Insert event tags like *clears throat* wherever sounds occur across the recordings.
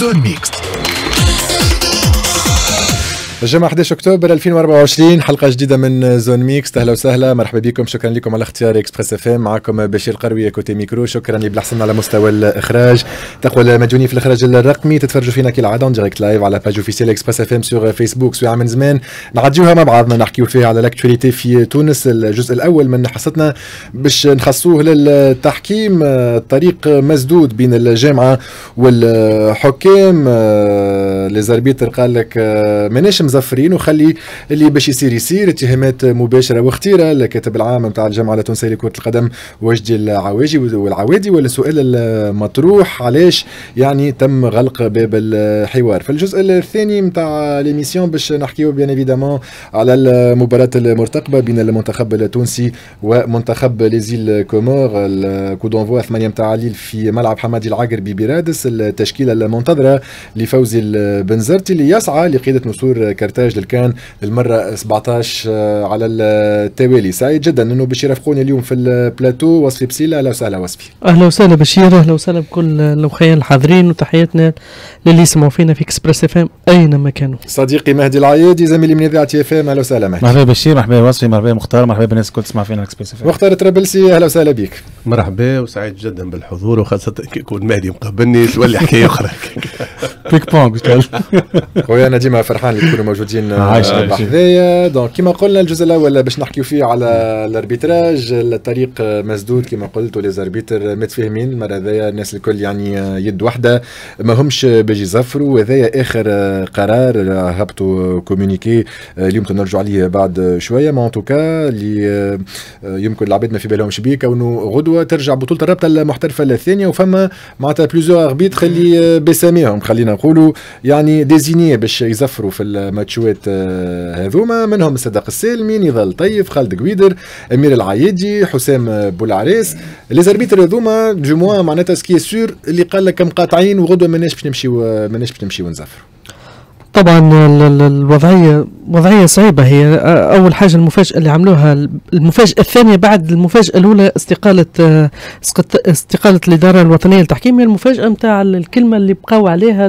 Zone Mixte. الجمعة 11 أكتوبر 2024 حلقة جديدة من Zone Mixte. أهلا وسهلا مرحبا بكم شكرا لكم على اختيار Express FM. معكم بشير قروي côté micro. شكرا لبلحسن على مستوى الإخراج. تقوى المجوني في الإخراج الرقمي تتفرجوا فينا كالعادة direct live على page officielle Express FM sur Facebook سويعة من زمان نعديوها مع بعضنا نحكيو فيها على ال actualité في تونس. الجزء الأول من حصتنا باش نخصوه للتحكيم. الطريق مسدود بين الجامعة والحكام. les arbitres قال لك ماناش مصفرين وخلي اللي باش يصير يصير. اتهامات مباشرة وخطيرة الكاتب العام نتاع الجامعة التونسية لكرة القدم وجدي العواجي والعوادي والسؤال المطروح علاش يعني تم غلق باب الحوار؟ في الجزء الثاني نتاع l'émission باش نحكيو bien évidemment على المباراة المرتقبة بين المنتخب التونسي ومنتخب les îles Comores. ال coup d'envoi 8 نتاع ليل في ملعب حمادي العقربي برادس التشكيلة المنتظرة لفوزي البنزرتي اللي يسعى لقيادة نسور قرطاج لل CAN للمرة 17 آه، على التوالي. سعيد جدا إنه باش يرافقوني اليوم في البلاتو. وصفي بسيلة. أهلا وسهلا وصفي. أهلا وسهلا بشير. أهلا وسهلا بكل الاخوة الحاضرين وتحياتنا للي يسمعوا فينا في Express FM أينما كانوا. صديقي مهدي العيادي زميلي من اذاعه FM أهلا وسهلا مهدي. مرحبا بشير مرحبا وصفي مرحبا مختار مرحبا بالناس الكل تسمع فينا Express F M مختار ترابلسي أهلا وسهلا بك. مرحبا وسعيد جدا بالحضور وخاصة كي يكون مهدي مقابلني تولي حكاية أخرى. ping-pong خويا أنا ديما فرحان اللي تكونوا موجودين عايش بحذايا donc كما قلنا الجزء الأول باش نحكيو فيه على ال arbitrage الطريق مسدود كما قلت و les arbitres متفاهمين المره هذايا الناس الكل يعني يد واحدة. ما همش باش يصفروا وهذايا آخر قرار هبطوا communiqué اليوم نرجعوا عليه بعد شوية en tout cas اللي يمكن العباد ما في بالهمش بيه كونه غدوة ترجع بطولة الرابطة المحترفة الثانية وفما معناتها plusieurs arbitres اللي بأساميهم خلينا نقولوا يعني désignés باش يصفروا في الماتشوات آه، هذوما. منهم صدق السالمي نضال طيب خالد قويدر أمير العايدي حسام بولعريس. les arbitres هذوما جموا معناتها ce qui est sûr اللي قال لك مقاطعين وغدوة ماناش باش نمشيو ماناش باش نمشيو نصفروا طبعا الوضعيه وضعية صعيبة. هي أول حاجة المفاجأة اللي عملوها المفاجأة الثانية بعد المفاجأة الأولى استقالة استقاله الإدارة الوطنية للتحكيم. هي المفاجأة نتاع الكلمة اللي بقاو عليها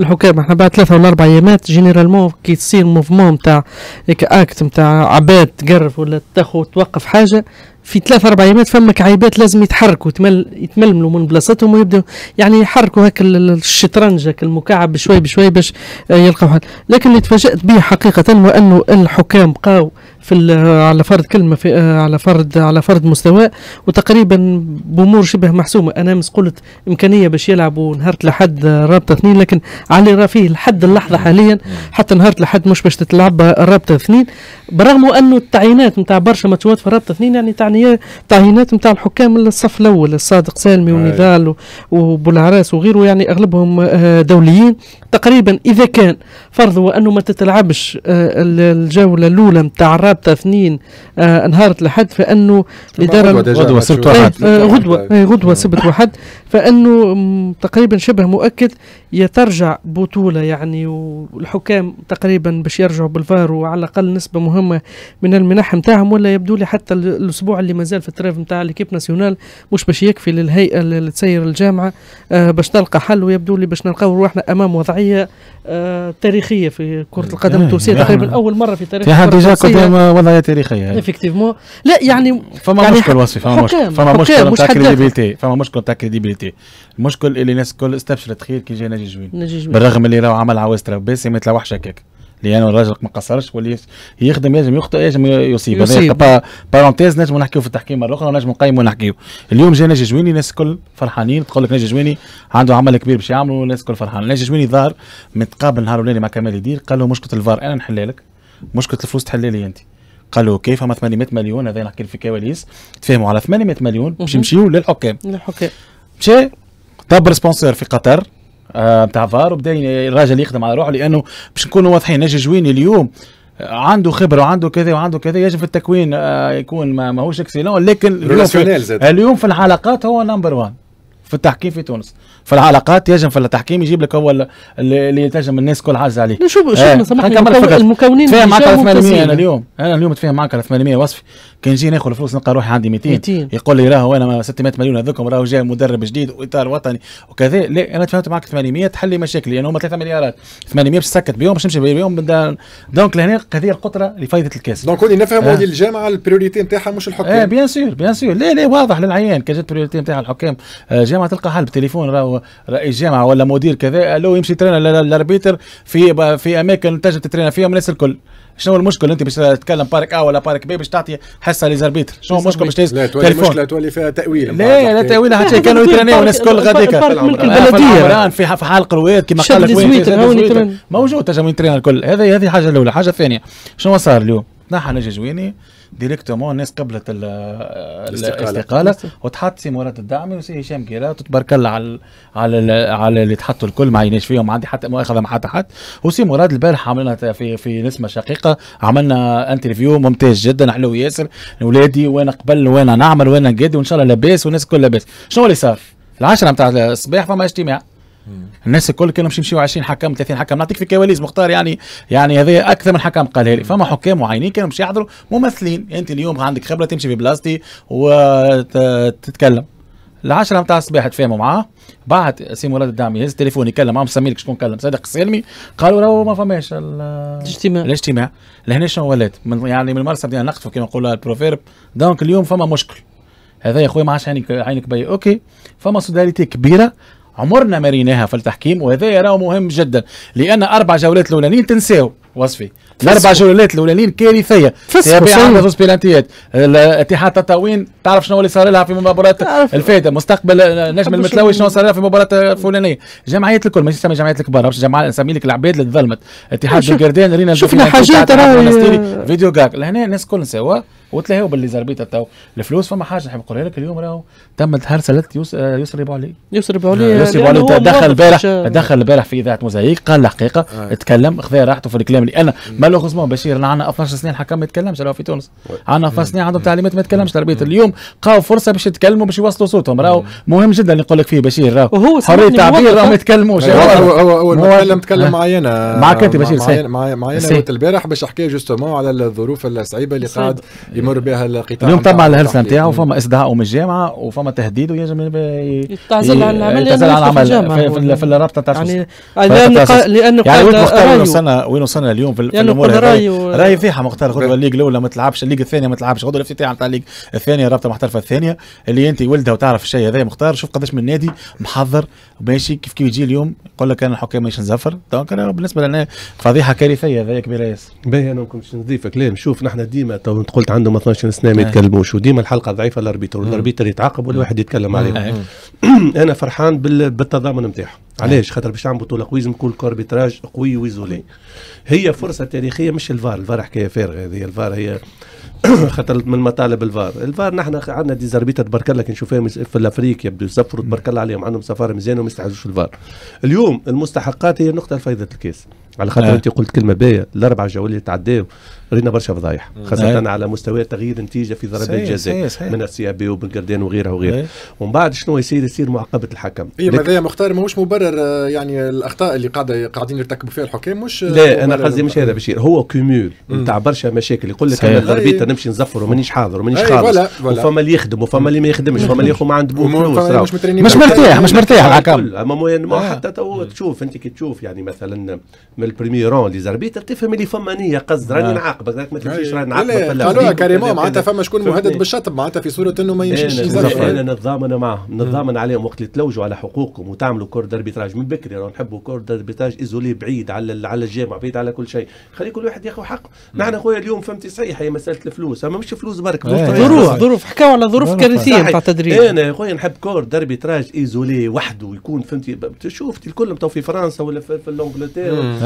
الحكام إحنا بعد ثلاثة ولا أربع ايامات généralement كي تصير mouvement نتاع acte نتاع عباد تقرف ولا تاخذ توقف حاجة. في ثلاث أربع أيامات فما كعيبات لازم يتحركوا يتمل يتململوا من بلاصتهم ويبدأوا يعني يحركوا هكا الشطرنج هكا المكعب بشوي بشوي باش يلقاو حل. لكن اللي تفاجأت به حقيقة هو انه الحكام بقاو في على فرض كلمة في على فرض على فرض مستوى وتقريبا بأمور شبه محسومة. أنا أمس قلت إمكانية باش يلعبوا نهار لحد رابطة اثنين لكن على راه فيه لحد اللحظة حاليا حتى نهار لحد مش باش تتلعب رابطة اثنين. برغم أنه التعيينات نتاع برشا ماتشات في رابطة اثنين يعني تعني تعيينات نتاع الحكام الصف الأول الصادق سالمي ونضال وبولعراس وغيره يعني أغلبهم آه، دوليين. تقريبا إذا كان فرضوا أنه ما تتلعبش آه، الجوله الأولى نتاع رابطه اثنين آه أنهارت لحد فأنه الاداره غدوة سبت واحد. آه غدوة. آه غدوة سبت واحد. فأنه تقريبا شبه مؤكد يترجع بطولة يعني والحكام تقريبا باش يرجعوا بالفار وعلى الأقل نسبة مهمة من المنح نتاعهم ولا يبدو لي حتى الأسبوع اللي مازال في التراف نتاع ليكيب ناسيونال مش باش يكفي للهيئة اللي تسير الجامعة آه باش تلقى حل ويبدو لي باش نلقاو روحنا أمام وضعية آه تاريخية في كرة القدم التونسية. تقريبا أول مرة في تاريخ في déjà قدام وضعية تاريخية. effectivement لا يعني فما يعني مشكل وصفي فما مشكل. فما مشكل نتاع crédibilité فما مشكل نتاع crédibilité المشكل اللي الناس الكل استبشرت خير كي جا ناجي جوين نجي جوين بالرغم اللي راهو عمل essais بس ما يتلوحش هكاك. لأنه الراجل ما قصرش واللي يخدم يجم يخطئ يجم يصيب. يصيب. par parenthèse نجم نحكيو في التحكيم مره أخرى ونجم نقيموا ونحكيو. اليوم جا ناجي جويني الناس الكل فرحانين. تقول لك ناجي جويني عنده عمل كبير باش يعملوا والناس الكل فرحانه ناجي جويني ظهر متقابل نهار الاولاني مع كمال يدير قال له مشكلة الفار أنا نحلها لك. مشكلة الفلوس تحلها لي أنت. قال له كيف فما 800 مليون. هذا نحكي في كواليس. تفاهموا على 800 مليون باش يمشيو للحكام. الحكام مشى دبر sponsor في قطر. نتاع آه فار وبدا الراجل يخدم على روحه لأنه باش نكونوا واضحين نجي جويني اليوم عنده خبرة وعنده كذا وعنده كذا يجب في التكوين آه يكون ما ماهوش excellent لكن اليوم في, اليوم في الحلقات هو number 1 في التحكيم في تونس. في العلاقات يجم في التحكيم يجيب لك هو ال- اللي اللي تجم الناس كل عز عليه. شوف شوف آه، سامحني. المكونين تفاهم معك على جاوا 800 أنا. اليوم. أنا اليوم تفاهم معك على 800 وصفي كان يجي ناخذ الفلوس نلقى روحي عندي 200 200. يقول لي راهو أنا 600 مليون هذوكم راهو جاي مدرب جديد وإطار وطني وكذا. لا أنا تفاهمت معك 800 تحل لي مشاكلي. لأن هما 3 مليارات. 800 باش تسكت بهم باش نمشي بهم بدا- دونك لهنا قضية القطره لفائده الكاس. دونك ولي نفهموا آه. اللي الجامعة البريوريتي نتاعها مش إيه الحكام bien sûr bien sûr. لا لا واضح للعيان. كان جات priorité نتاع الحكام آه، جامعه تلقى حل بالتليفون راهو رئيس جامعة ولا مدير كذا لو يمشي ترينا ال arbitre في في أماكن تنجم تترينا فيها من الناس الكل. شنو المشكل؟ أنت باش تتكلم parc A ولا parc B باش تعطي حصة les arbitres شنو المشكل؟ باش تهز لا تولي تليفون. مشكلة تولي فيها تأويل. لا لا تأويل. حتى كانوا *laughs* يترينيو الناس الكل غاديك. ملك آه، في البلديه العمران في حلق الرواد كما قال لك. موجود تنجم يترين الكل. هذه هذه حاجة الأولى. حاجة الثانية شنو صار اليوم؟ نحن نجي جويني. directement الناس قبلت ال- الاستقالة. الاستقالة. وتحط سي مراد الدعمي وسي هشام كيرات وتبارك الله على على على اللي تحطوا الكل ما عيناش فيهم ما عندي حتى مؤاخذه مع حتى حد. وسي مراد البارح عملنا في في نسمة شقيقة عملنا interview ممتاز جدا حلو ياسر. ولادي وين قبل وين نعمل وين نقد وإن شاء الله لاباس والناس الكل لاباس. شنو اللي صار؟ العشرة نتاع الصباح فما اجتماع. الناس الكل كانوا مش يمشيوا 20 حكم 30 حكم نعطيك في كواليس مختار يعني يعني هذا أكثر من حكم قالها لي فما حكام معينين كانوا مش يحضروا ممثلين. أنت اليوم عندك خبرة تمشي في بلاصتي وتتكلم. العشرة نتاع الصباح تفاهموا معاه. بعد سي مراد الدعمي يهز التليفون يكلم معاهم سمي لك شكون كلم؟ صادق السالمي قالوا راهو ما فماش ال- الاجتماع. الاجتماع. لهنا شنو ولات؟ من يعني من المرسى بدينا نقطفوا كما نقولوا le proverbe. donc اليوم فما مشكل. هذا يا خويا ما عادش عينك عينك بي أوكي. فما solidarité كبيرة. عمرنا ما ريناها في التحكيم وهذا راهو مهم جدا لأن أربع جولات الأولانيين تنساو. وصفي. الأربع جولات الأولانيين كارثية. تفسخوا تابع صحيح. عندها زوج بيلانتيات الاتحاد تطاوين تعرف شنو اللي صار لها في مباراة تعرف. الفائده مستقبل نجم المتلوي شنو- صار لها في مباراة الفلانية؟ جمعيات الكل ماشي نسمي جمعيات الكبار باش جماعة نسمي لك العباد اللي تظلمت. اتحاد القردان رينا شفنا حاجات فيديو جاك لهنا الناس الكل نساوها. وتلاهيو باللي زربيت تو. الفلوس فما حاجة نحب نقولها لك اليوم راهو. تمت هرسله يوس- آه، يسري بوعلي يسري عليه يوسف علي دخل البارح دخل البارح في إذاعة موزايك قال الحقيقة اتكلم خذا راحته في الكلام اللي أنا malheureusement بشير أنا عندنا 12 سنه الحكم ما يتكلمش راهو في تونس. عندنا 12 سنه عندهم تعليمات ما يتكلمش. تربية اليوم لقاو فرصة باش يتكلموا باش يوصلوا صوتهم. راهو مهم جدا اللي نقول لك فيه بشير راهو. حرية سامحني تعبير موظف، راهو ما؟ يتكلموش. هو هو هو اول ما. تكلم تكلم آه. معانا معك أنت بشير، معايا. معايا معايا سي. وقت البارح باش حكى justement على الظروف الصعيبه اللي قاعد يمر بها القطاع اليوم طبعا الهرسلة. نتاعو فما استدعاء من الجامعة وفما تهديد ويجب ي- يتعزل عن العمل يتعزل عن العمل في في, الجامعة. في, في الرابطه تاع يعني لأنه يعني وين مختار وين. وصلنا وين وصلنا اليوم في, لأنه الأمور راي فيها مختار غدوه la Ligue الأولى ما تلعبش la Ligue الثانية ما تلعبش غدوه الأفتتاح نتاع la Ligue الثانية الرابطه المحترفه الثانية اللي أنت ولدها وتعرف الشيء هذا مختار شوف قداش من نادي محضر ماشي كيف كيف يجي اليوم؟ يقول لك أنا الحكام ماشي نزفر. دونك أنا بالنسبة لنا فضيحة كارثية هذا كبيره ياسر باهي أنا ما كنتش نضيفك ليه؟ نشوف نحن ديما قلت عندهم 12 سنة ما آه. يتكلموش وديما الحلقة ضعيفة الاربيتر والاربيتر يتعاقب ولا واحد يتكلم عليه. *clears throat* أنا فرحان بال- بالتضامن نتاعهم علاش؟ خاطر باش تعمل بطوله قويه لازم يكون كاربيتراج قوي ويزولي. هي فرصة تاريخية مش الفار الفار حكاية فارغة هذه. الفار هي *coughs* خاطر من مطالب الفار. الفار نحن عندنا دي زربيتا تبارك الله كي نشوفهم في الافريق يبدو يسفروا تبارك الله عليهم عندهم سفارة مزيانة وما يستحوذوش الفار. اليوم المستحقات هي النقطة اللي فيضت الكاس على خاطر آه. أنت قلت كلمة باهية الأربع جولات اللي تعداو رينا برشا فضايح خاصة آه. على مستوى تغيير نتيجه في ضربات صحيح، جزاء صحيح، صحيح. من السيابي وبن قردان وغيرها وغيرها. ومن بعد شنو يصير؟ يصير معاقبة الحكم. اي ماذا مختار؟ ماهوش مبرر. آه، يعني الأخطاء اللي قاعدة قاعدين يرتكبوا فيها الحكام مش آه، لا أنا قصدي مش هذا بشير هو cumul نتاع برشا مشاكل يقول لك. أنا l'arbitre أي. نمشي نصفر ومانيش حاضر ومانيش خالص ولا- ولا. وفما اللي يخدم وفما اللي ما يخدمش وفما اللي ياخذ ما عنده فلوس. مش. مرتاح مش مرتاح الحكم. أما آه. حتى تو تشوف أنت كي تشوف يعني مثلا من premier rang les arbitres تفهم اللي فما نية قصد راني. نعاقبك راك ما تمشيش. راني لا، نعاقبك قالوها ولا معناتها. فما شكون؟ مهدد بالشطب معناتها في صورة إنه ما يمشيش أنا نتضامن معهم نتضامن عليهم وقت اللي تلوجوا على حقوقكم وتعملوا corps d'arbitrage من بكري راهو نحبوا corps d'arbitrage isolé بعيد على على الجامع بعيد على كل شيء خلي كل واحد ياخذ حقه نحن خويا اليوم فهمتي صحيح هي مسألة الفلوس أما مش فلوس برك إيه. طريقة. ظروف. ظروف حكاو على ظروف. كارثية. نتاع تدريب أنا يا خويا نحب corps d'arbitrage isolé وحده يكون فهمتي تشوف الكل تو في فرنسا ولا في, في الإنجلترا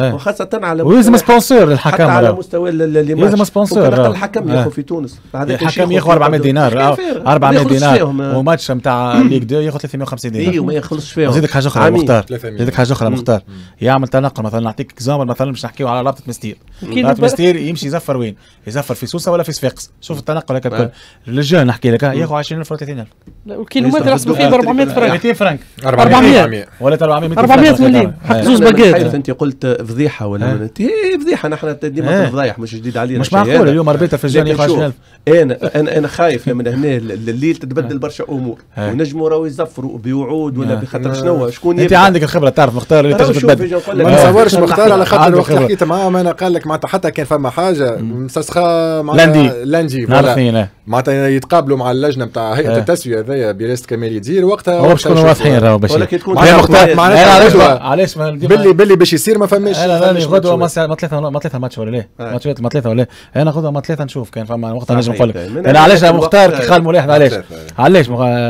إيه. وخاصة على ولازم مستوى- سبونسور حتى للحكم على. مستوى لازم ماتش. سبونسور. الحكم. ياخذ في تونس الحكم ياخذ 400 دينار آه، 400 دينار وماتش نتاع *coughs* ليغ 2 ياخذ 350 دينار إيوه ما يخلصش فيهم وزيدك حاجة أخرى. مختار مختار 300. هذيك حاجة أخرى. مختار يعمل تنقل مثلا نعطيك اكزامبل مثلا باش نحكيو على رابطة مستير رابطة مستير يمشي يزفر وين؟ يزفر في سوسة ولا في صفاقس شوف التنقل هكا الكل. الرجال نحكي لك ياخذ 20000 ولا 30000 لا، والكيلومتر يحسبوا فيه ب يصرف 400 الدولار. فرنك 200 فرنك 400. ولا 400 200 400 فرنك. مليم. آه. زوز. حيث أنت قلت فضيحة ولا انت هي فضيحة نحن ديما. في الفضايح مش جديد علينا مش معقول. اليوم اربيتر في الجان ياخذ شوف 20000 أنا أنا أنا خايف لما هنا الليل تتبدل برشا أمور. ونجموا راهو يزفروا بوعود ولا. بخاطر شنو شكون أنت يبدأ؟ عندك الخبرة تعرف مختار اللي تجي تبدل ما لك. نتصورش مختار على خاطر عنده وقت اللي. حكيت معاه ما أنا قال لك معناتها حتى كان فما حاجة مستسخى لاندي. لاندي نهار آه. معناتها يتقابلوا مع اللجنة نتاع هيئة آه. التسوية هذايا برئاسه كمال يدير وقتها هو باش يكونوا. واضحين راهو بشير ولكن تكون معناها أنا علاش ديما- باللي باللي باش يصير ما فماش أنا راني غدوه. ما ما ثلاثة ما ثلاثة ماتش ولا ليه؟ آه. ماتشات ما ثلاثة ولا ليه؟ أنا غدوه ما ثلاثة نشوف كان فما وقتها نجم. نقول لك أنا علاش مختار الوقت- كي خال مليح علاش؟ علاش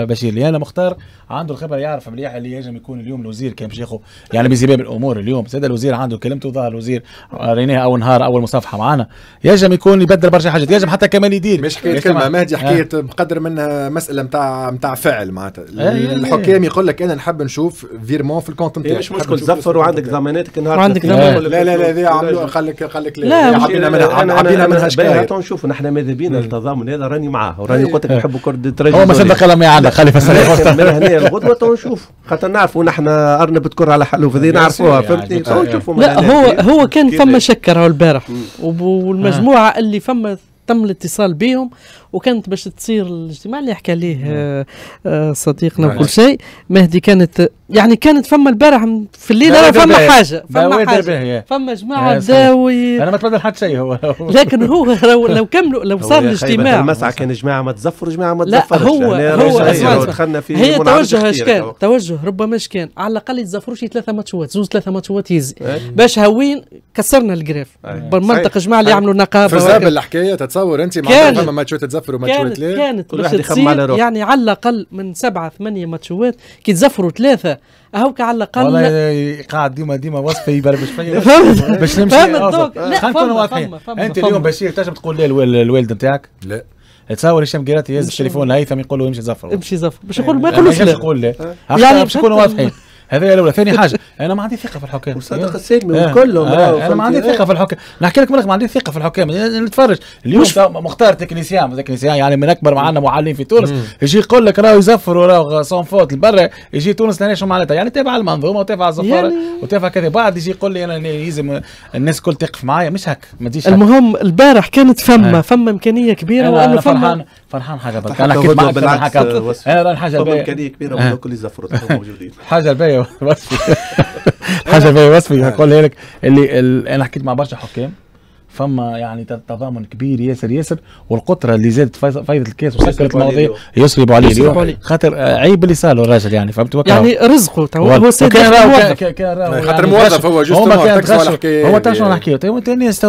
بشير لأن مختار عنده الخبرة يعرف مليح اللي ينجم يكون اليوم الوزير كان باش ياخذ يعني بزباب الأمور اليوم. سيد الوزير عنده كلمته ظهر الوزير ريناه أول نهار أول مصافحة معنا ينجم يكون يبدل برشا حاجات ينجم حتى كمان يدير. مش حكاية كلمة مهدي آه. حكايه بقدر منها مسألة نتاع نتاع فعل معناتها. إيه. الحكام يقول لك أنا نحب نشوف فيرمون في الكونت هي نتاعي مش مشكل. زفر وعندك ضماناتك نهار وعندك ضمان. لا لا لا عملوا ولا- قال لك قال لك لا، عبينا منها عبينا منها تو نشوف. نحن ماذا بينا؟ التضامن هذا راني معاه وراني. قلت لك نحب كرة ترجي هو ما صدق ما عندك خلي فسر من هنا الغدوه تو نشوف. خاطر نعرفوا نحن أرنب تكر على حلوف هذه نعرفوها فهمتني تو نشوفوا لا. هو هو كان فما؟ شك راهو البارح والمجموعة اللي فما تم الاتصال بهم وكانت باش تصير الاجتماع اللي حكى عليه آه، آه، صديقنا نعم. وكل شيء مهدي كانت يعني كانت فما البارح في الليل بوادر فما. حاجة فما حاجة. فما جماعة. داوي أنا ما تبدل حتى شيء هو لكن هو *laughs* لو, لو كملوا لو صار الاجتماع المسعى كان جماعة ما تصفروا جماعة ما لا، تصفرش هو- هنا هو-. دخلنا في هي توجه اختيار كان تو. توجه ربما إيش كان على الأقل يتصفروش ثلاثة ماتشات زوز ثلاثة ماتشات يزي إيه. باش هاوين كسرنا ال grève أي. بالمنطق. جماعة اللي أي. يعملوا في نقابه وهكذا. الحكاية تتصور انت كانت- معناتها فما match ات تصفر و match ات كانت لا كانت كل واحد يخمم على روحه. يعني على الأقل من سبعة ثمانية ماتشات كي تزفروا ثلاثة. أهوك على الأقل والله قاعد ديما ديما وصفه يبربش فيا فهمت؟ باش نمشي. لا، خلينا نكونوا واضحين. أنت. اليوم بشير تنجم تقول لي الوال- الوالد نتاعك؟ لا. تصور هشام قيراتي يهز التليفون لهيثم يقول له يمشي زفر امشي زفر باش يقول ما ما يقولوش لا. يقول لا يعني يعني باش نكونوا واضحين. هذه الاولى ثاني *laughs* حاجة؟ أنا ما عندي ثقة في الحكام وصدق السلمي آه. وكلهم آه. أنا ما عندي؟ ثقة في الحكام نحكي لك ما عندي ثقة في الحكام نتفرج. اليوم مش- تا- مختار تكنيسيان. تكنيسيان يعني من أكبر معنا معلمين في تونس. يجي يقول لك راهو يصفروا راهو s'en foutent لبرا. يجي تونس لهنا شو معناتها؟ يعني تابع المنظومة وتابع الصفارة يعني- وتابع كذا. بعد يجي يقول لي أنا يلزم الناس الكل تقف معايا. مش هك ما تجيش. المهم البارح كانت فما آه. فما إمكانية كبيرة أنا وأنه أنا فما فرحان حاجة برك حتى أنا حكيت معك بالعكس، آه، وصفي. أنا الحاجة الباقيه امكانيه كبيره آه. ولا كل يصفروا تو موجودين. *laughs* حاجة الباقيه وصفي *laughs* حاجة الباقيه وصفي أقول لك اللي ال- أنا حكيت مع برشا حكام. فما يعني تضامن كبير ياسر ياسر والقطره اللي زادت فايز- فايده الكاس وسكرت المواضيع. يصرفوا عليه اليوم عليه. خاطر عيب اللي صار له الراجل يعني فهمت وكا يعني رزقه هو سيد خاطر يعني موظف هو الحكاية هو. تعرف شنو نحكيو تو انت الناس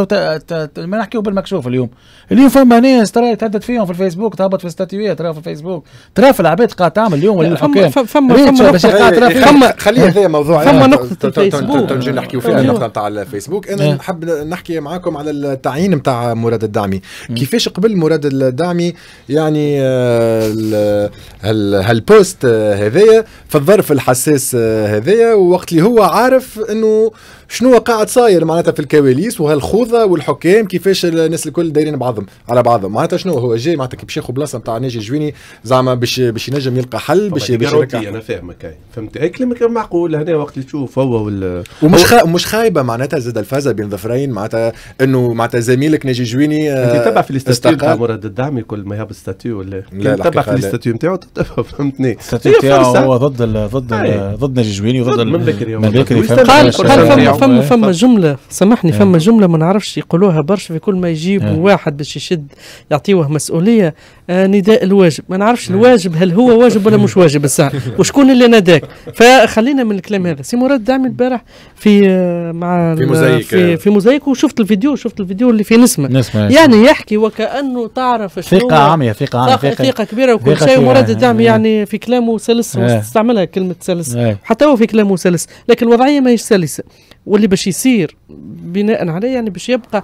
ما نحكيو بالمكشوف اليوم اليوم فما ناس ترى تهدد فيهم في الفيسبوك تهبط في statut هات ترى في الفيسبوك ترى في العباد قاعد تعمل اليوم فما- الحكام فما- فما ترى إيه، فيهم. فما- خلي هذا موضوع فما ت- ت- الفيسبوك. نحكيو فيها. النقطة نتاع الفيسبوك أنا إيه. نحب نحكي معاكم على التعيين نتاع مراد الدعمي. كيفاش قبل مراد الدعمي؟ يعني آه، ال- هال- هالبوست هذايا في الظرف الحساس آه، هذايا ووقت اللي هو عارف إنه شنو قاعد صاير معناتها في الكواليس وهالخوضه والحكام كيفاش الناس الكل دايرين بعضهم على بعضهم معناتها شنو هو جاي معناتها كي باش ياخذ بلاصه نتاع ناجي جويني زعما باش باش ينجم يلقى حل باش باش أنا فاهمك فهمت هيك كلمة كان معقول هنا وقت اللي تشوف هو وال ومش خا... مش خايبة معناتها زاد الفازه بين ظفرين معناتها إنه معناتها زميلك ناجي جويني آه، أنت تتبع في ال statut. نتاع مراد الدعمي كل ما يهبط statut ولا لا، الحقيقة في لا. الاستاتيو نتاعو *laughs* فهمتني ال statut هي تاعو فرصة. هو ضد ضد. ضد ناجي جويني وضد من بكري؟ قال قال فما. فما إيه. جملة سامحني إيه. فما جملة ما نعرفش يقولوها برشا في كل ما يجيبوا إيه. واحد باش يشد يعطيوه مسؤولية آه نداء الواجب ما نعرفش الواجب هل هو واجب ولا مش واجب الساعة *laughs* وشكون اللي ناداك فخلينا من الكلام هذا سي مراد دعمي البارح في آه، مع في موزايك. في, في موزايك وشفت الفيديو شفت الفيديو اللي فيه نسمة نسمع يعني يحكي وكأنه تعرف عامية ثقة عامية ثقة, ثقة كبيرة وكل شيء. ومراد الدعم إيه. يعني في كلامه سلس إيه. استعملها كلمة سلس إيه. حتى هو في كلامه سلس لكن الوضعية ما هيش سلسة واللي باش يصير بناء عليه يعني باش يبقى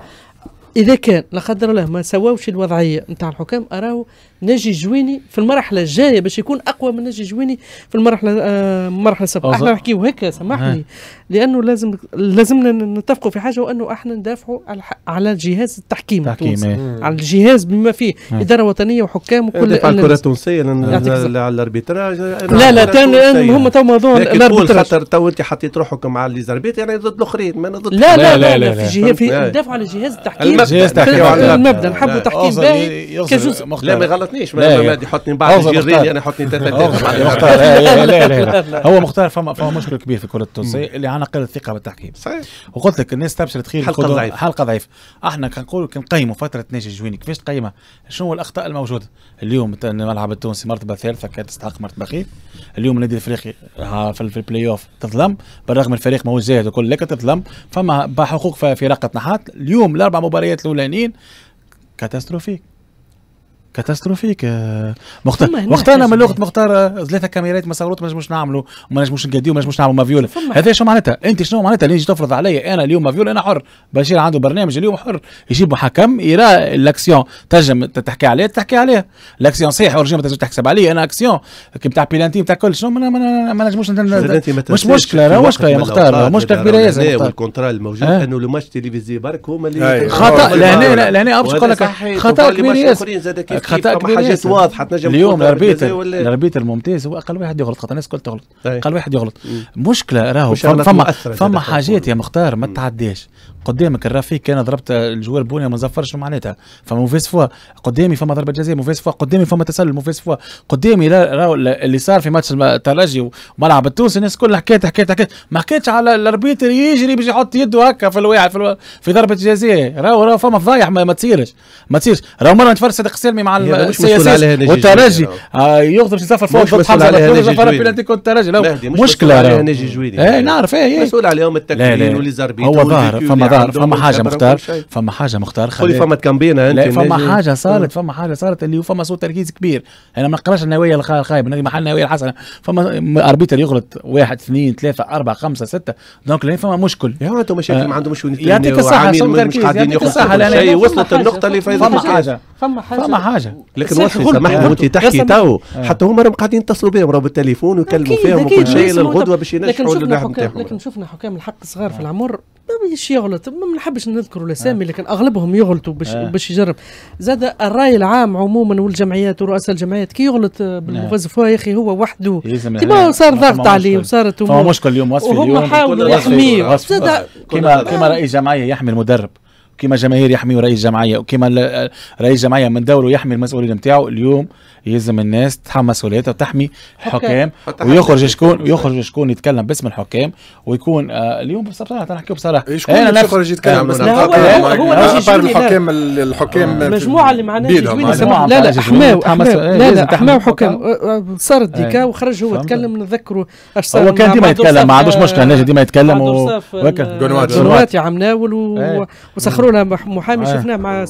إذا كان لا قدر الله ما سواوش الوضعية نتاع الحكام أراو ناجي جويني في المرحلة الجاية باش يكون أقوى من ناجي جويني في المرحلة آه المرحله السابقة أظن- أحنا نحكيو هكا سامحني لأنه لازم لازمنا نتفقوا في حاجة وأنه أحنا ندافعوا على على جهاز التحكيم تحكيم التونسي. إيه. على الجهاز بما فيه مم. إدارة وطنية وحكام وكل دافع الكرة. التونسية. على الأربيتراج لا لا هم تو موضوع الأربيتراج خاطر تو انت حطيت روحكم على ليزاربيت يعني ضد الآخرين ما ضد لا لا لا، لا, لا، لا, لا. في جهه في. ندافعوا على جهاز التحكيم على المبدأ نحبوا تحكيم باهي كجزء. لا ما يغلطنيش لا، ما يا- ما يحطني بعد أوصل جيرين مختار. يحطني أوصل، ثلاثة يا مختار. *laughs* لا لا لا هو مختار فما فما مشكل كبير في الكره التونسيه اللي عنا قله الثقة بالتحكيم. صحيح. وقلت لك الناس تبشر تخيل حلقة خذوا- ضعيفة. حلقة ضعيفة. إحنا كنقولوا كنقيموا فترة ناجي الجويني كيفاش تقيمها شنو هو الأخطاء الموجودة؟ اليوم الملعب التونسي مرتبة ثالثة كانت تستحق مرتبة أخير. اليوم النادي الافريقي ها في في البلاي اوف تظلم. بالرغم الفريق ماهوش جاهد وكل لكن تظلم. فما بحقوق في في رقه نحات اليوم الأربع مباريات الأولانيين catastrophique. catastrophique آه، مختار هنا واختارنا من. لغة مختار آه، ثلاثة كاميرات ما صوروت ما نجموش نعملوا وما نجموش نقديو ما نجموش نعملوا مافيولا هذا شو معناتها؟ أنت شنو معناتها؟ اللي يجي تفرض علي أنا اليوم مافيولا أنا حر. بشير عنده برنامج اليوم حر. يجيب محكم يرى الأكسيون تنجم تحكي عليها تحكي عليها الأكسيون صحيح اورجين ما تنجم تحسب عليه. أنا أكسيون كي بتاع بيلانتي بتاع كل شنو ما, ما, ما نجموش ما مش مشكلة راه مشكله يا مختار مشكله كبيره يا والكونترا الموجود. أنه لو ماتش تلفزيوني برك هما اللي. خطأ لهنا لهنا باش نقول لك. خطأ كبير ياسر كيف خطا كبير حاجات. واضحة تنجم اليوم ال arbitre ال arbitre الممتاز هو أقل واحد يغلط خاطر الناس الكل تغلط أي. أقل واحد يغلط مشكلة راهو فما فما, حاجات. يا مختار ما تعداش قدامك الرافيك كان ضربت ال joueur بونيا ما زفرش معناتها. فما mauvaise foi. قدامي فما ضربة جزاء mauvaise foi. قدامي فما تسلل mauvaise foi. قدامي لا اللي صار في ماتش الترجي وملعب التونسي الناس كلها حكيت حكيت حكيت. ما حكيتش على ال arbitre يجري باش يحط يده هكا في الواحد في, ألو... في ضربة جزاء. راهو راهو فما فضايح ما, ما تصيرش. ما تصيرش. راهو مرة نتفرج صديق السلمي مع هذا مش السي مسؤول اس عليها نجي والترجي يغضب شي سفر فوق ضد حمزه زفر جويني. بيلانتي كنت الترجي مشكلة راهو. إيه نعرف إيه إيه. مسؤول عليهم التكوين لا وليزاربيت هو ظاهر. فما ظاهر فما حاجة مختار فما حاجة مختار خلي فما تكمبينة أنت لا فما حاجة صارت فما حاجة صارت اللي فما سوء تركيز كبير. أنا ما نقراش النوايا الخ- الخايبه نادي محل النوايا الحسنة. فما أربيتر يغلط واحد اثنين ثلاثة أربعة خمسة ستة. دونك لين فما مشكل. يا عندهم مشاكل آه. ما عندهمش وين يعطيك سوء تركيز، قاعدين يعطيك لا، شيء وصلت فما النقطة اللي فما. حاجة. فما حاجة. فما حاجة. لكن قلت- سامحني وانت تحكي تو آه. حتى هما راهم قاعدين يتصلوا بهم راهو بالتليفون ويكلموا فيهم وكل شيء للغدوه باش لكن ينجحوا لكن شفنا حكام الحق الصغار في العمر. ما بيش يغلط. ما نحبش نذكروا الأسامي لكن أغلبهم يغلطوا باش آه. باش يجرب. زاد الرأي العام عموما والجمعيات ورؤساء الجمعيات كي يغلط آه، بالموظف هو يا أخي هو وحده. كيما صار ضغط عليه. وصارت أمور. مشكل اليوم وصفي وهم اليوم حاولوا يحميه كما كما رئيس جمعية يحمي المدرب. كما جماهير يحميوا رئيس جمعية. وكما ال- رئيس جمعية من دوره يحمي المسؤولين نتاعو اليوم يلزم الناس تتحمل مسؤوليتها وتحمي الحكام ويخرج شكون الحكام. ويخرج شكون يتكلم باسم الحكام ويكون آه اليوم بصراحة نحكيو بصراحة شكون أنا اللي نفس- يخرج يتكلم بس لا، هو- نقاطع هو لا. الحكام الحكام في- المجموعه اللي معنا بيدهم جويني هذا. سمح- مجموعة لا لا احماو إيه، لا لا الحكام. حكام أه، أه، صارت ديكا إيه. وخرج هو. تكلم نتذكروا اش صار هو كان ديما يتكلم ما عندوش مشكلة آه، نجي ديما يتكلم قنوات. قنوات عم ناول و... إيه. وسخروا له مح- محامي إيه. شفناه مع.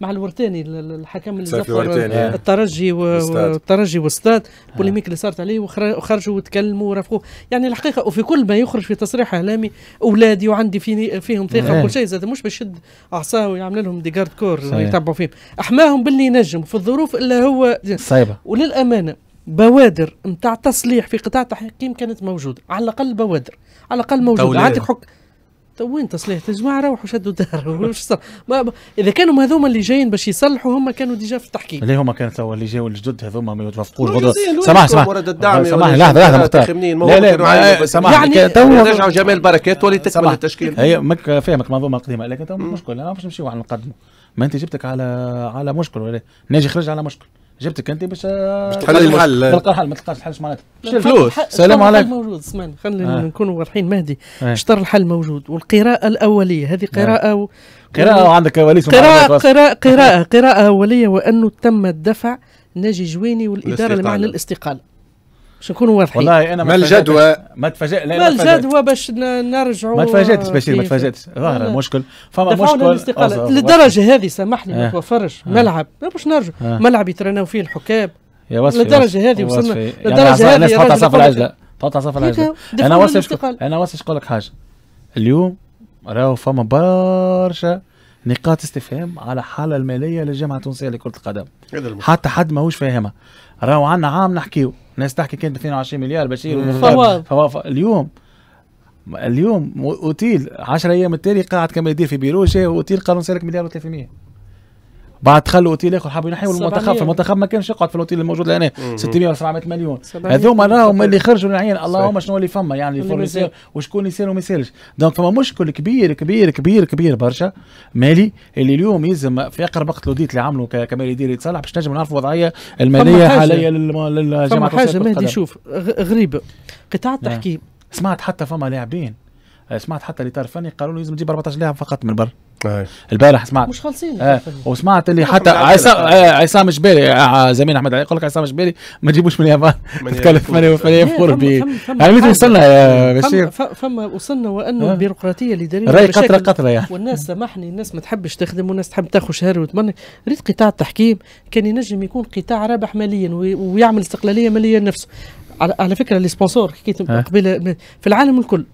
مع الورتاني ال- ال- الحكم اللي زفر إيه. الترجي. والترجي والستاد polémique اللي صارت عليه وخر- وخرجوا وتكلموا ورافقوه يعني الحقيقة وفي كل ما يخرج في تصريح إعلامي أولادي وعندي في فيهم ثقة إيه. وكل شيء زاد مش باش يشد اعصاه ويعمل لهم des gardes du corps. يتبعوا فيهم. أحماهم باللي ينجم في الظروف اللي هو صايبه وللأمانة بوادر نتاع تصليح في قطاع التحكيم كانت موجودة على الأقل بوادر على الأقل موجودة. عندك حك تو وين تصليح؟ يا جماعة روحوا شدوا دار *laughs* وش صار؟ ما ما- إذا كانوا هذوما اللي جايين باش يصلحوا هم كانوا déjà في التحكيم اللي هما كانت اللي جاو الجدد هذوما ما يتوافقوش غدوه الدعم سمح ولا لحظة لحظة؟ مختار. ما لا لا ما- سمح يعني- تو رجعوا جمال بركات ولي تكمل. التشكيل. هي مك فاهمك منظومه قديمة. لكن تو مشكل أنا باش نمشيو على نقدمه. ما أنت جبتك على على مشكل ولا ناجي خرج على مشكل جبتك انت باش تحل الحل. تلقى الحل ما تلقاش الحل إيش معناتها لا، فلوس. الحل- سلام الحل عليكم. موجود اسمعني خلينا آه. نكونوا واضحين مهدي إيه. شطر الحل موجود والقراءة الأولية هذه قراءة و... قراءة وعندك كواليس قراءة ومعلومات قراءة قراءة قراءة أولية وأنه تم الدفع ناجي جويني معنا الاستقالة. للاستقالة باش نكونوا واضحين والله أنا ما. الجدوى؟ ما تفاجئ ما. الجدوى باش نرجعوا ما تفاجأتش بشير ما كيف- تفاجأتش ظاهر. المشكل فما مشكل أصلاً. للدرجة هذه سامحني ما آه. توفرش آه. ملعب ما باش نرجع آه. ملعب يترناو فيه الحكام يا وصفي للدرجة وصفي- هذه وصلنا- يعني هذه تحط صف العجلة تحط صف العجلة أنا للاستقالة. أنا وصل نقول لك حاجة اليوم راهو فما برشا نقاط استفهام على الحاله المالية للجامعة التونسية لكرة القدم. حتى حد ماهوش فاهمها راهو عندنا عام نحكيو الناس تحكي كانت 22 مليار بشير. فواض. فواض. اليوم اليوم أوتيل 10 أيام التالي قاعد كما يدير في بيرو جاي أوتيل قالوا نسالك مليار و300 بعد خلوا اوتيل اخر حبوا ينحيوا المنتخب 700. المنتخب ما كانش يقعد في الاوتيل الموجود لهنا مم. 600 ولا 700 مليون 700 هذوما راهم اللي خرجوا العين اللهم. شنو اللي فما يعني اللي الفورنيسير. وشكون يسال وما يسالش دونك فما مشكل كبير كبير كبير كبير برشا مالي اللي اليوم يلزم في أقرب وقت l'audit اللي عملوا ك- كمال يدير يتصلح باش نجم نعرفوا الوضعيه المالية. حاليا للجامعة حاجة مهدي. شوف غ- غريبه قطاع نعم. التحكيم سمعت حتى فما لاعبين سمعت حتى اللي فني قالوا له لازم تجيب 14 لاعب فقط من برا. البارح سمعت مش خالصين. آه وسمعت اللي حتى عصام عصام جبالي زميل أحمد علي يقول لك عصام جبالي ما تجيبوش من اليابان. من *laughs* تكلف اليابان. 8 فما- فور ب فما- فما يعني حاجة. وصلنا يا بشير؟ فما وصلنا وأنه آه. البيروقراطيه الاداريه راي مشاكل. قطره قطره يعني. والناس سامحني الناس ما تحبش تخدم والناس تحب تاخذ شهر وتمنى ريت قطاع التحكيم كان ينجم يكون قطاع رابح ماليا وي- ويعمل استقلالية مالية لنفسه. على, على فكرة les sponsors حكيت ها. قبيله في العالم الكل.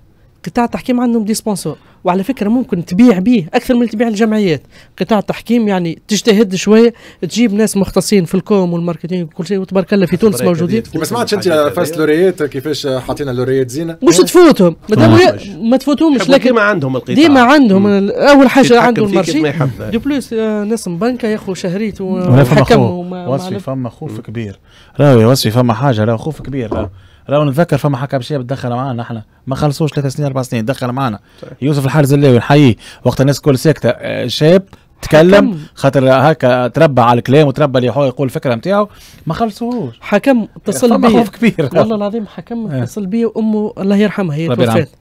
قطاع التحكيم عندهم des sponsors وعلى فكرة ممكن تبيع بيه أكثر من تبيع الجمعيات. قطاع التحكيم يعني تجتهد شوية تجيب ناس مختصين في ال com وال marketing وكل شيء وتبارك الله في تونس موجودين. ما سمعتش أنت على فاست لوريات كيفاش حاطين اللوريات زينة؟ مش تفوتهم. ما ما تفوتهمش لكن ديما عندهم القطاع. ديما عندهم. أول حاجة يتحكم عنده فيه ال marché. De plus آه، ناس من بنكه ياخذ شهريته وحكم وصفي ما فما خوف كبير. راهو يا وصفي فما حاجة راهو خوف كبير راهو راهو نتذكر فما حكم شاب دخل معنا إحنا ما خلصوش ثلاث سنين أربع سنين دخل معنا صحيح. يوسف الحارس اللاوي نحييه وقت الناس الكل ساكته شاب تكلم. خاطر هكا تربى على الكلام وتربى اللي يحاول يقول الفكرة نتاعو ما خلصوش حكم اتصل بي خوف كبير والله العظيم حكم آه. اتصل بي امه الله يرحمها هي ربي يرحمها. توفات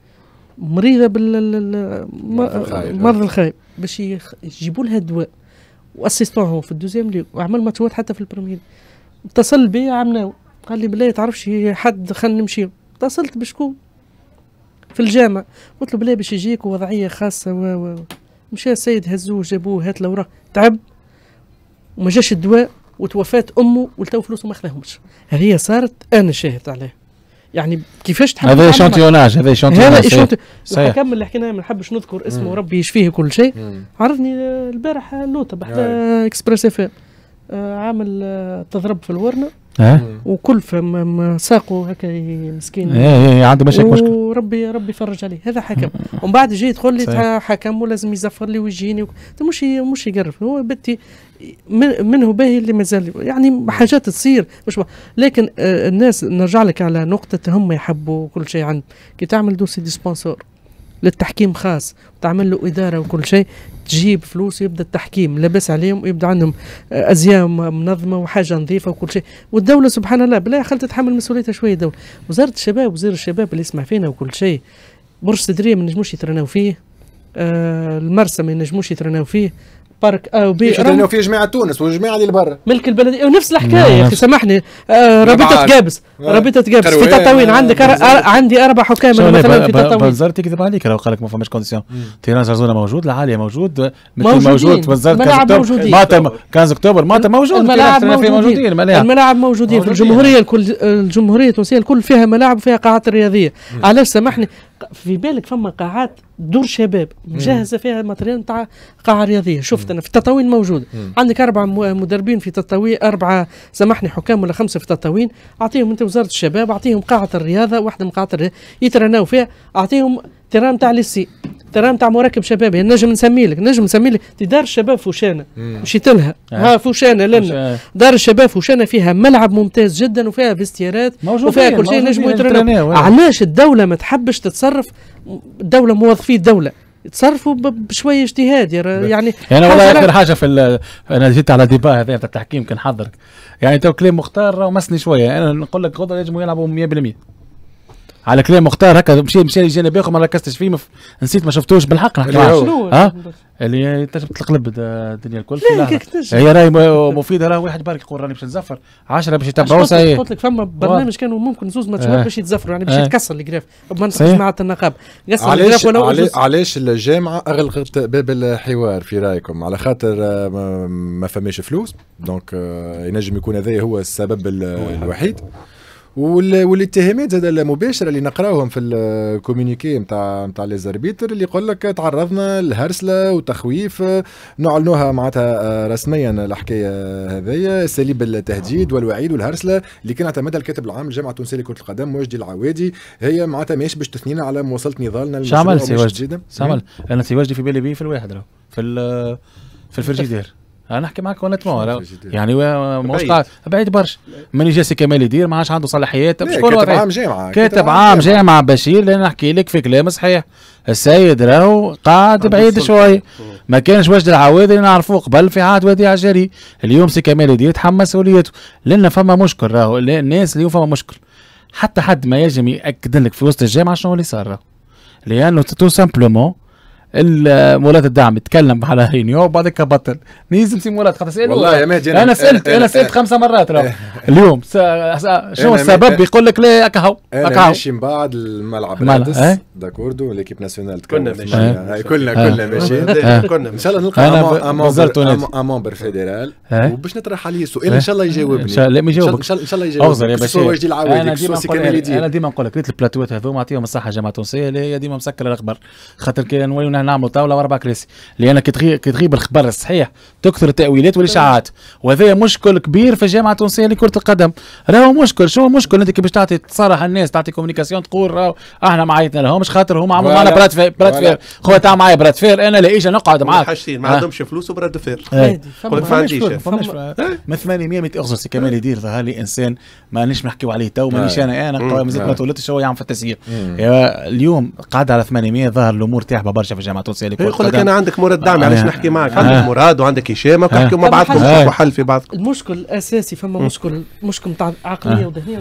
مريضة بال ال- ال- مرض الخايب. مرض الخايب باش يجيبوا لها الدواء و assistant هو في ال deuxième ligue وعمل ماتشات حتى في ال première اتصل بي عمناول قال لي بالله تعرفش حد خلينا نمشي. اتصلت بشكون في الجامعة. قلت له بالله باش يجيك وضعية خاصة و و مشى السيد هزوه جابوه هات الاوراق تعب. وما جاش الدواء وتوفات أمه ولتو فلوسه ما خذاهمش هذه صارت أنا شاهد عليها. يعني كيفاش تحب هذا شانتيوناج هذا هذا شانتيوناج شنو صحيح. الحكم اللي حكيناه ما نحبش نذكر اسمه. ربي يشفيه كل شيء. عرضني آه، البارح نوتة بحث اكسبريس اف ام عامل آه، تضرب في الورنة. مم. وكل فم م- ساقه هكا مسكين. إيه إيه عنده مشاكل مشكل. وربي ربي يفرج عليه. هذا حكم. ومن بعد يجي يدخل لي حكم ولازم يزفر لي ويجيني مش مش يقرف. هو بتي من منه باهي اللي مازال يعني حاجات تصير. مش. لكن آه الناس نرجع لك على نقطة هم يحبوا كل شيء عند كي تعمل dossier des sponsors للتحكيم خاص وتعمل له إدارة وكل شيء تجيب فلوس ويبدا التحكيم لاباس عليهم ويبدأ عندهم آه، أزياء منظمة وحاجة نظيفة وكل شيء. والدولة سبحان الله بالله خلت تتحمل مسؤوليتها شوية الدولة وزارة الشباب وزير الشباب اللي يسمع فينا وكل شيء برج السدرية ما نجموش يترناو فيه آه المرسى ما نجموش يترناو فيه. parc A و B كيف ترينوا فيه جماعة تونس والجماعة اللي برا؟ ملك البلديه ونفس الحكاية نعم، يا أخي نفس- سامحني. آه رابطه. جابس آه. رابطه جابس في تطاوين. آه، عندك أر... آه عندي أربع حكام مثلا في تطاوين. بنزرت تكذب عليك؟ لو قال لك ما فماش conditions terrain زرزونه موجود العاليه موجود. موجود بنزرت الملاعب موجودين. ماطر 15 اكتوبر ماطر موجود. الملاعب موجودين. الملاعب موجودين. في. الجمهورية الكل الجمهورية التونسية الكل فيها ملاعب وفيها قاعات رياضية. علاش؟ سامحني. في بالك فما قاعات دور شباب مجهزة فيها matériel نتاع قاعة رياضية. شفت أنا في التطاوين موجود. عندك أربع مدربين في تطاوين أربعة سامحني حكام ولا خمسة في تطاوين. أعطيهم أنت وزارة الشباب أعطيهم قاعة الرياضة واحدة من قاعات الرياضه يترناو فيها. أعطيهم terrain تاع lycée. terrain تاع مراكب شبابي نجم نسمي لك نجم نسمي لك دار الشباب فوشانة. مشيت لها آه. ها فوشانة لنا. دار الشباب فوشانة فيها ملعب ممتاز جدا وفيها vestiaire ات وفيها كل شيء نجموا يترناو يترناو علاش الدولة ما تحبش تتصرف؟ الدولة موظفي الدولة. يتصرفوا ب- بشوية اجتهاد يعني يعني والله آخر حاجة في ال- أنا جيت على débat هذا تاع التحكيم كان حضرك. يعني تو كلام مختار راهو مسني شوية. أنا نقول لك غدوه ينجموا يلعبوا 100% على كلام مختار هكا مشي مشي جانب آخر ما ركزتش فيه مف... نسيت ما شفتوش بالحق. شنو؟ ها؟ اللي تنجم تقلب الد- الدنيا الكل؟ في. هي راهي م- مفيدة راهي واحد برك يقول راني باش نزفر. 10 باش يتبعوا قلت لك- صحيح. قلت لك فما برنامج كانوا ممكن زوز ماتشات آه. باش يتزفروا يعني باش آه. يتكسر ال grève. ما صحيح. نسمع النقاب. كسر ال grève ولا علاش, الجامعة أغلقت باب الحوار في رأيكم؟ على خاطر ما, ما فماش فلوس donc آه، ينجم يكون هذا هو السبب ال- الوحيد. والاتهامات زاد المباشرة اللي نقراوهم في ال communiqué نتاع نتاع les arbitres اللي يقول لك تعرضنا لهرسلة وتخويف نعلنوها معناتها آه، رسميا الحكاية هذيا اساليب التهديد والوعيد والهرسلة اللي كان اعتمدها الكاتب العام للجامعه التونسية لكرة القدم وجدي العوادي هي معناتها ماهيش باش تثنينا على مواصلة نضالنا شو عمل سي وجدي؟ شو عمل؟ أنا سي وجدي في بالي بيه في الواحد راهو في في الفريجيدير أنا نحكي معك راهو. الفريجيدير. يعني مش. قاعد بعيد برشا ماني جاسي كمال يدير ما عادش عنده صلاحيات لا، شكون كاتب؟ عام جامعة كاتب عام جامعة بشير لأن نحكي لك في كلام صحيح السيد راهو قاعد بعيد. شوي. ما كانش وجد العوادي اللي نعرفوه قبل في عهد وديع الجري اليوم سي كمال يدير يتحمل مسؤوليته لأن فما مشكل راهو الناس اليوم فما مشكل حتى حد ما يجم يأكد لك في وسط الجامعة شنو اللي صار راهو لأنه تو سامبلومون مولات الدعم يتكلم على رينيو وبعدك بطل. نيزم سي مولات خاطر سألوه. والله يا مهدي أنا سألت أنا سألت خمسة مرات راهو اليوم س- س- شنو السبب؟ مت- يقول لك لا أكهو؟ أنا أكهو. ماشي من بعد الملعب. الملعب، رادس إيه. داكوردو ليكيب ناسيونال كنا ماشيين. كلنا. كلنا ماشيين. كنا إن شاء الله نلقى أنا أمون- ب- أمون بزرت بر- ونادي. أمون- امون فيدرال. إيه. وباش نطرح عليه سؤال إن شاء الله يجاوبني. شاء الله- يجاوبك. إن شاء الله يجاوبني اغزر يا بشير. كمال لك- أنا ديما نقول لك ريت البلاتوات هذوما نعطيهم الصحة جماعة تونسية اللي هي ديما مسكرة الأخبار. خاطر كي نوليو نعملوا طاولة واربع كراسي لأن كي تغيب كي تغيب الخبر الصحيح تكثر التأويلات والإشاعات. وهذا مشكل كبير في الجامعة التونسية لكرة القدم. راهو مشكل شو مشكل أنت كي باش تعطي تصارح الناس تعطي كوميونيكاسيون تقول راهو إحنا ما عيطنا لهمش خاطر هما عملوا. معنا براد فير براد. فير. خويا تعال معايا براد فير أنا لا إيش نقعد معاك. حاجتين ما. عندهمش فلوس وبرد فير. إيه. ما عنديش فما- من 800 100 أغزر سي كمال يدير ظهر لي إنسان مانيش نحكيو عليه تو مانيش آه. أنا أنا مازلت ما. تولدتش هو يعمل في التسيير اليوم قاعد على 800 ظهر الأمور تاحبه برشا في الجامعة التونسيه لكره يقول لك أنا عندك مراد دعم آه. علاش نحكي معك؟ آه. عندك مراد وعندك هشام آه. وتحكوا مع بعضكم حل. في بعضكم. المشكل الأساسي فما مشكل مشكل نتاع عقلية وذهنية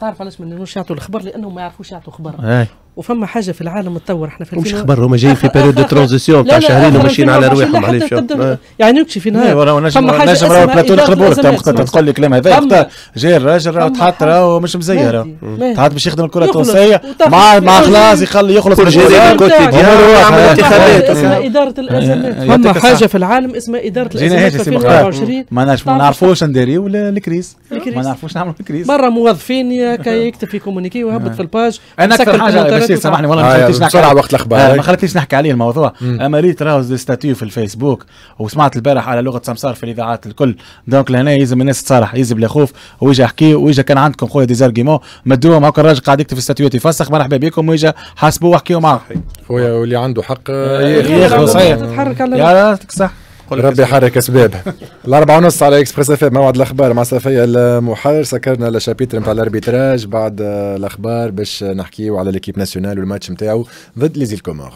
تعرف علاش ما نجموش يعطوا الخبر؟ لأنهم ما يعرفوش يعطوا خبر. وفما حاجة في العالم تطور إحنا في ومش 2000 خبر هما جايين في بيريود دو ترانزيسيون تاع شهرين وماشيين على 2024 رواحهم معليش. يعني نكشي في وراه نجم فما حاجة نجم راه اسمها بلاتو نقلبوا لك تقول لي كلام هذا جاي الراجل راه فما تحط. راهو مش مزير راهو. تحط باش يخدم الكرة. التونسية مع في مع. خلاص يخلي يخلص كل جيري بالجزائر. الكوتيديان هو ويعمل الواحد. انتخابات اسمها إدارة الازمات آه، فما. حاجة في العالم اسمها إدارة الازمات هيك في سي مختار 2024 ما نعرفوش نديريو الكريس الكريس. ما نعرفوش نعملوا الكريس مرة موظفين يكتب في كومونيكي ويهبط في الباج أنا أكثر حاجة وتعرف. سامحني والله ما آه، خليتنيش نحكي بسرعة عليه. وقت الأخبار. آه، ما خليتنيش نحكي عليه الموضوع. اما ريت راهو ستاتيو في الفيسبوك وسمعت البارح على لغة سمسار في الإذاعات الكل دونك لهنا يلزم الناس تصارح يلزم بلا خوف ويجي يحكي ويجي كان عندكم خويا ديزارجيمون مدوهم هكا الراجل قاعد يكتب في ستاتيوات يفسخ مرحبا بكم ويجي حاسبوه واحكيوا معاه خويا واللي عنده حق ياخذ ياخذ صحيح. تتحرك على يا يعطيك صح ربي يحرك اسباب *laughs* الأربعة ونص على Express F موعد الأخبار مع صفية المحرر. سكرنا ال chapitre نتاع ال arbitrage. بعد الأخبار باش نحكيو على l'équipe nationale والماتش نتاعو ضد les îles Comores.